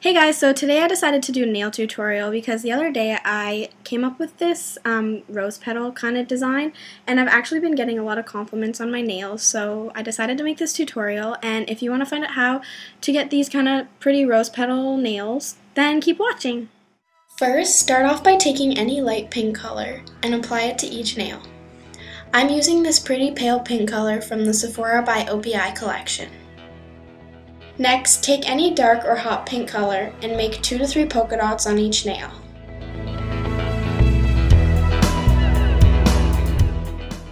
Hey guys, so today I decided to do a nail tutorial because the other day I came up with this um, rose petal kind of design and I've actually been getting a lot of compliments on my nails so I decided to make this tutorial and if you want to find out how to get these kind of pretty rose petal nails then keep watching. First, start off by taking any light pink color and apply it to each nail. I'm using this pretty pale pink color from the Sephora by OPI collection. Next, take any dark or hot pink color and make 2 to 3 polka dots on each nail.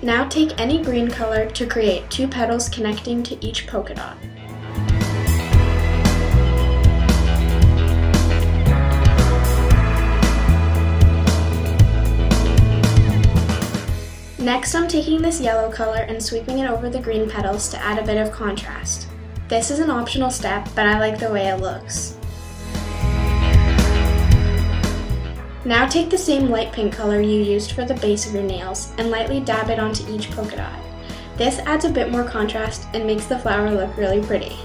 Now take any green color to create two petals connecting to each polka dot. Next I'm taking this yellow color and sweeping it over the green petals to add a bit of contrast. This is an optional step, but I like the way it looks. Now take the same light pink color you used for the base of your nails and lightly dab it onto each polka dot. This adds a bit more contrast and makes the flower look really pretty.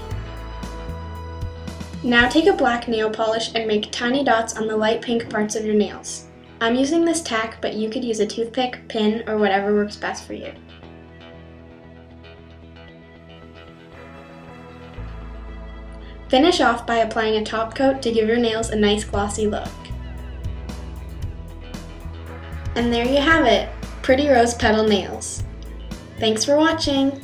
Now take a black nail polish and make tiny dots on the light pink parts of your nails. I'm using this tack, but you could use a toothpick, pin, or whatever works best for you. Finish off by applying a top coat to give your nails a nice glossy look. And there you have it, pretty rose petal nails. Thanks for watching!